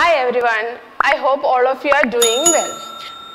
Hi everyone. I hope all of you are doing well.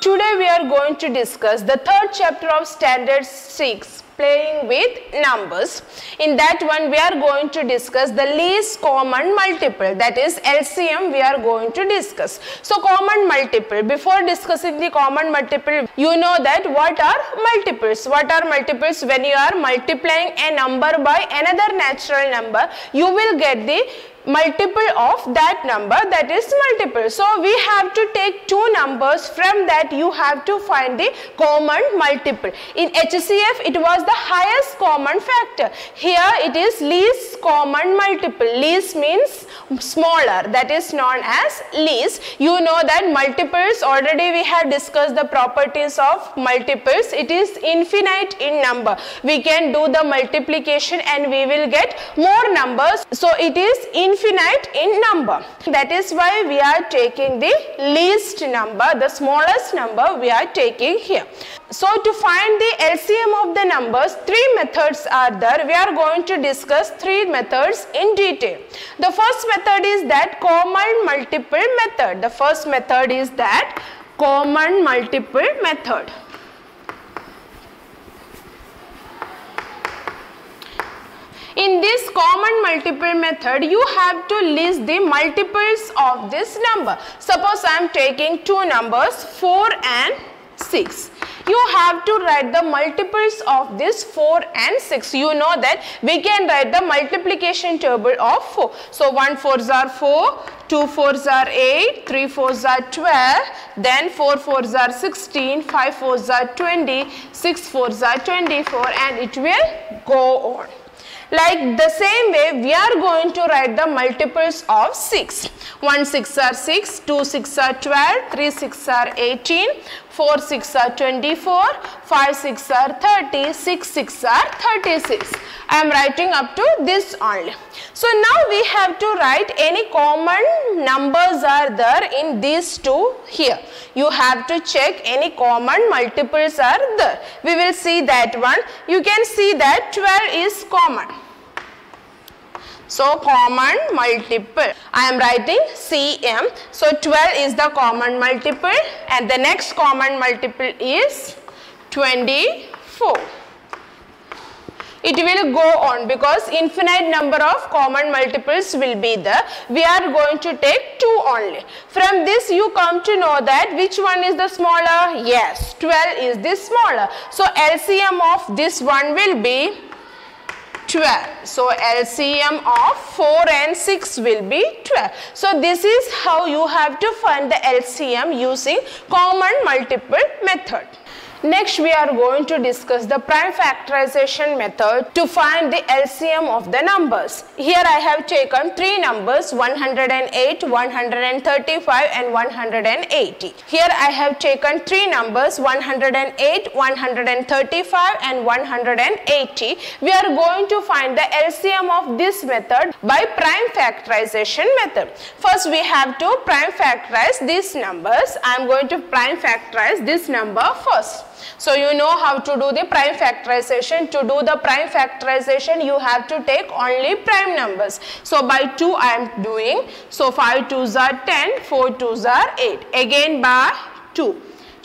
Today we are going to discuss the third chapter of Standard 6 playing with numbers. In that one we are going to discuss the least common multiple that is LCM we are going to discuss. So common multiple before discussing the common multiple you know that what are multiples. What are multiples when you are multiplying a number by another natural number you will get the multiple of that number that is multiple. So we have to take two numbers from that you have to find the common multiple. In HCF it was the highest common factor. Here it is least common multiple. Least means smaller that is known as least. You know that multiples already we have discussed the properties of multiples. It is infinite in number. We can do the multiplication and we will get more numbers. So it is infinite infinite in number. That is why we are taking the least number, the smallest number we are taking here. So to find the LCM of the numbers, three methods are there. We are going to discuss three methods in detail. The first method is that common multiple method. The first method is that common multiple method. In this common multiple method, you have to list the multiples of this number. Suppose I am taking two numbers 4 and 6 you have to write the multiples of this 4 and 6. You know that we can write the multiplication table of 4. So 1 4s are 4, 2 4s are 8, 3 4s are 12, then 4 4s are 16, 5 4s are 20, 6 4s are 24 and it will go on. Like the same way we are going to write the multiples of 6. 1 6 are 6, 2 6 are 12, 3 6 are 18, 4 6 are 24, 5 6 are 30, 6 6 are 36. I am writing up to this only. So now we have to write any common numbers are there in these two here. You have to check any common multiples are there. We will see that one. You can see that 12 is common. So common multiple. I am writing CM. So 12 is the common multiple and the next common multiple is 24 it will go on because infinite number of common multiples will be there. We are going to take 2 only. From this you come to know that which one is the smaller? Yes, 12 is the smaller. So LCM of this one will be 12. So LCM of 4 and 6 will be 12. So this is how you have to find the LCM using common multiple method. Next we are going to discuss the prime factorization method to find the LCM of the numbers. Here I have taken three numbers 108, 135 and 180. Here I have taken three numbers 108, 135 and 180. We are going to find the LCM of this method by prime factorization method. First we have to prime factorize these numbers. I am going to prime factorize this number first. So you know how to do the prime factorization. To do the prime factorization you have to take only prime numbers. So by 2 I am doing. So 5 2s are 10, 4 2s are 8. Again by 2.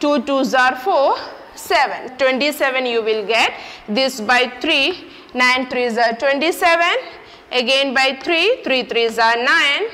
2 2s are 4, 7. 27 you will get. This by 3, 9 3s are 27. Again by 3, 3 3s are 9,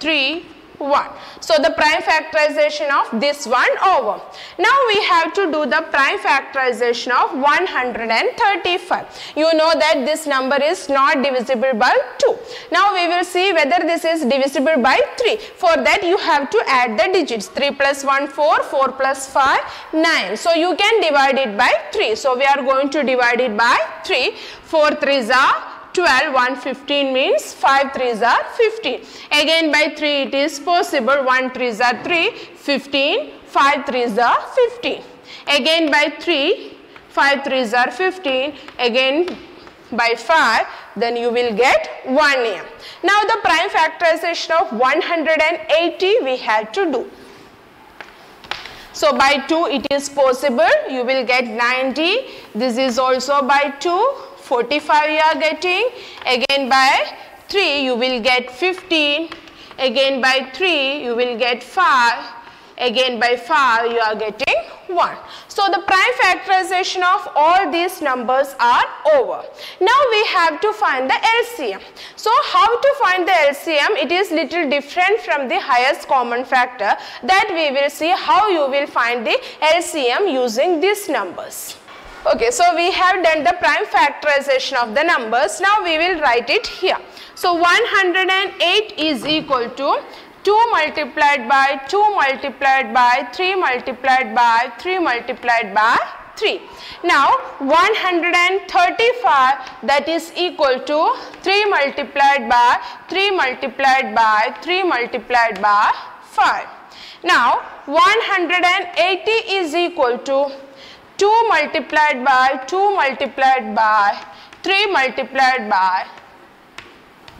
3, 1. So the prime factorization of this one over. Now we have to do the prime factorization of 135. You know that this number is not divisible by 2. Now we will see whether this is divisible by 3. For that you have to add the digits. 3 plus 1 4, 4 plus 5 9. So you can divide it by 3. So we are going to divide it by 3. 4 3s are 12, 1 15 means 5 3s are 15. Again by 3 it is possible 1 3s are 3, 15, 5 3s are 15. Again by 3, 5 3s are 15, again by 5 then you will get 1 m. Now the prime factorization of 180 we have to do. So by 2 it is possible you will get 90 this is also by 2 45 you are getting again by 3 you will get 15 Again by 3 you will get 5. Again by 5 you are getting 1. So the prime factorization of all these numbers are over. Now we have to find the LCM. So how to find the LCM? It is little different from the highest common factor that we will see how you will find the LCM using these numbers. Okay, so we have done the prime factorization of the numbers. Now we will write it here. So 108 is equal to 2 multiplied by 2 multiplied by 3 multiplied by 3 multiplied by 3. Now 135 that is equal to 3 multiplied by 3 multiplied by 3 multiplied by 5. Now 180 is equal to 2 multiplied by 2 multiplied by 3 multiplied by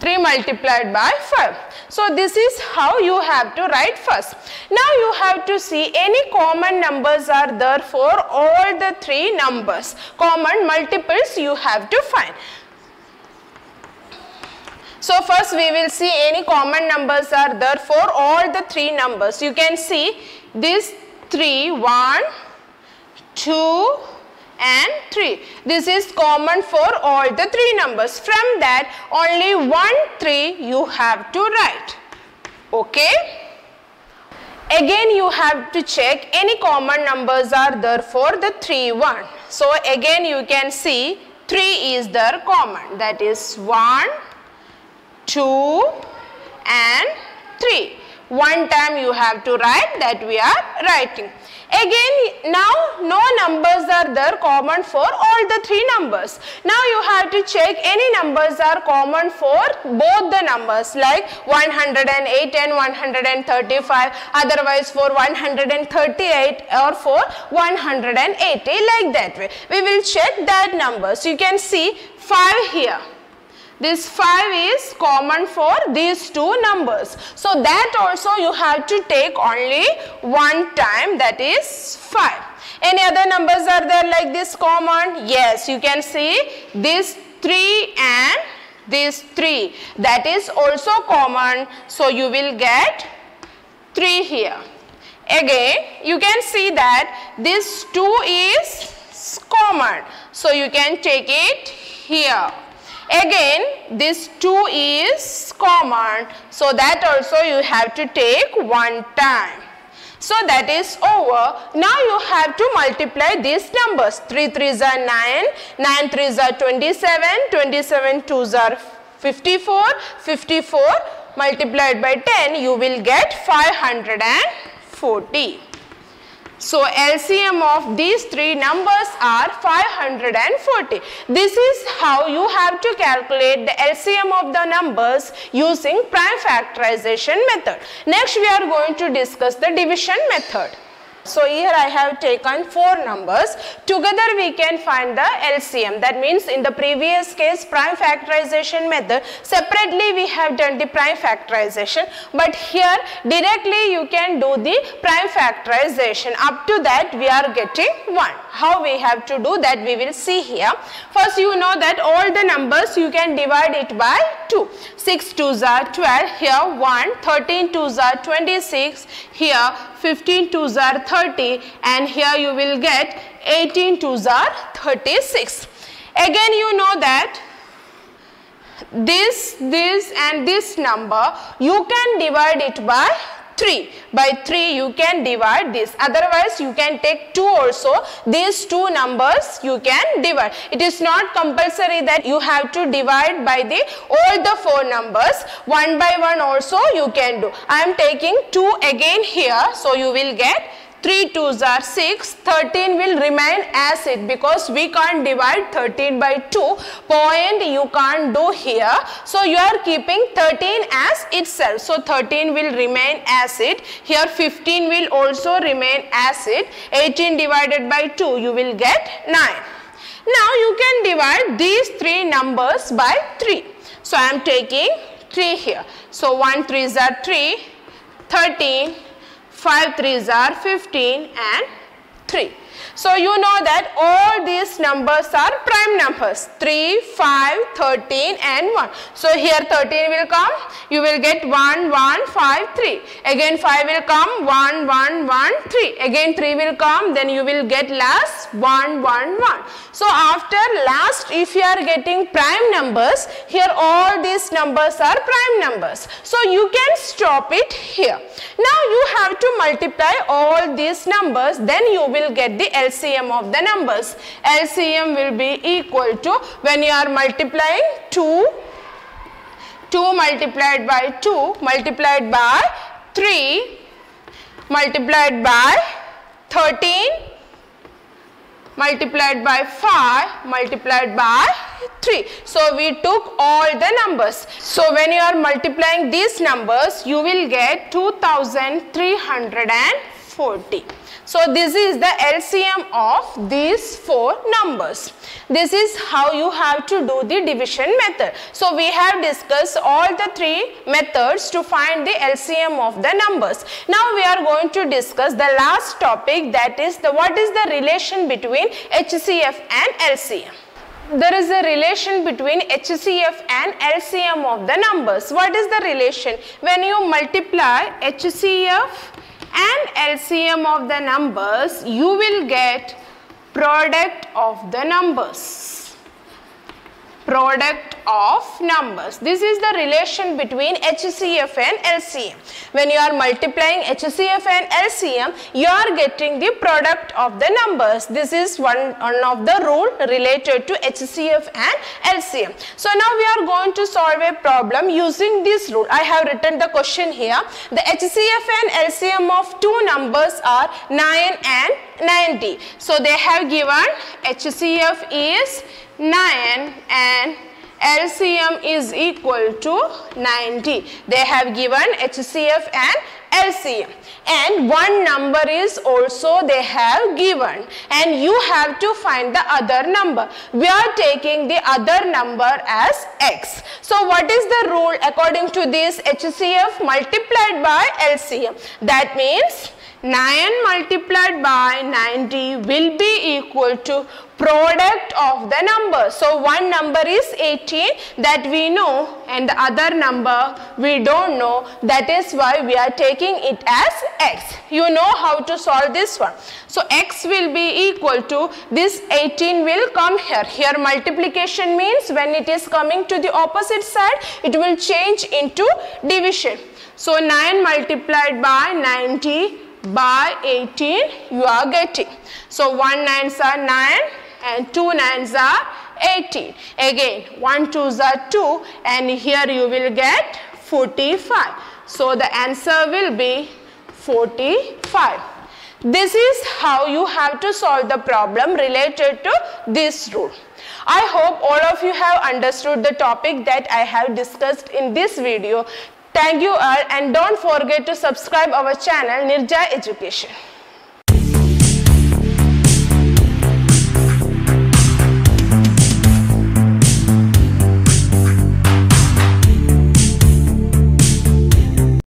3 multiplied by 5. So this is how you have to write first. Now you have to see any common numbers are there for all the three numbers. Common multiples you have to find. So first we will see any common numbers are there for all the three numbers. You can see this 3, 1, 2, and 3. This is common for all the three numbers. From that only 1 3 you have to write. Okay. Again you have to check any common numbers are there for the 3 1. So again you can see 3 is there common that is 1, 2 and 3. One time you have to write that we are writing. Again now no numbers are there common for all the three numbers. Now you have to check any numbers are common for both the numbers like 108 and 135 otherwise for 138 or for 180 like that way. We will check that numbers. You can see 5 here. This 5 is common for these two numbers. So that also you have to take only one time that is 5. Any other numbers are there like this common? Yes, you can see this 3 and this 3 that is also common. So you will get 3 here. Again you can see that this 2 is common. So you can take it here. Again this 2 is common so that also you have to take one time. So that is over. Now you have to multiply these numbers. 3 3s are 9, 9 3s are 27, 27 2s are 54, 54 multiplied by 10 you will get 540. So LCM of these three numbers are 540. This is how you have to calculate the LCM of the numbers using prime factorization method. Next we are going to discuss the division method. So here I have taken four numbers. Together we can find the LCM. That means in the previous case prime factorization method separately we have done the prime factorization but here directly you can do the prime factorization. Up to that we are getting 1. How we have to do that we will see here. First you know that all the numbers you can divide it by 2. 6 2s are 12, here 1, 13 2s are 26, here 15 2s are 30 and here you will get 18 2s are 36. Again you know that this, this and this number you can divide it by 3. By 3 you can divide this. Otherwise you can take 2 also. These two numbers you can divide. It is not compulsory that you have to divide by the all the 4 numbers. One by one also you can do. I am taking 2 again here. So you will get 3 2s are 6, 13 will remain as it because we can't divide 13 by 2. Point you can't do here. So you are keeping 13 as itself. So 13 will remain as it. Here 15 will also remain as it. 18 divided by 2 you will get 9. Now you can divide these three numbers by 3. So I am taking 3 here. So 1 3s are 3, 13, 5 3s are 15 and 3. So you know that all these numbers are prime numbers 3, 5, 13 and 1. So here 13 will come, you will get 1, 1, 5, 3. Again 5 will come 1, 1, 1, 3. Again 3 will come then you will get last 1, 1, 1. So after last if you are getting prime numbers, here all these numbers are prime numbers. So you can stop it here. Now you have to multiply all these numbers then you will get the LCM of the numbers. LCM will be equal to when you are multiplying 2 2 multiplied by 2 multiplied by 3 multiplied by 13 multiplied by 5 multiplied by 3. So we took all the numbers. So when you are multiplying these numbers you will get 2340. So this is the LCM of these four numbers. This is how you have to do the division method. So we have discussed all the three methods to find the LCM of the numbers. Now we are going to discuss the last topic that is the what is the relation between HCF and LCM there is a relation between HCF and LCM of the numbers. What is the relation? When you multiply HCF and LCM of the numbers, you will get product of the numbers. Product of numbers. This is the relation between HCF and LCM. When you are multiplying HCF and LCM, you are getting the product of the numbers. This is one, one of the rule related to HCF and LCM. So now we are going to solve a problem using this rule. I have written the question here. The HCF and LCM of two numbers are 9 and 90. So they have given HCF is 9 and LCM is equal to 90. They have given HCF and LCM and one number is also they have given and you have to find the other number. We are taking the other number as x. So what is the rule according to this HCF multiplied by LCM? That means 9 multiplied by 90 will be equal to product of the number. So one number is 18 that we know and the other number we don't know that is why we are taking it as x. You know how to solve this one. So x will be equal to this 18 will come here. Here multiplication means when it is coming to the opposite side it will change into division. So 9 multiplied by 90 by 18 you are getting. So 1 nines are 9 and 2 nines are 18. Again 1 twos are 2 and here you will get 45. So the answer will be 45. This is how you have to solve the problem related to this rule. I hope all of you have understood the topic that I have discussed in this video. Thank you all and don't forget to subscribe our channel Nirja Education.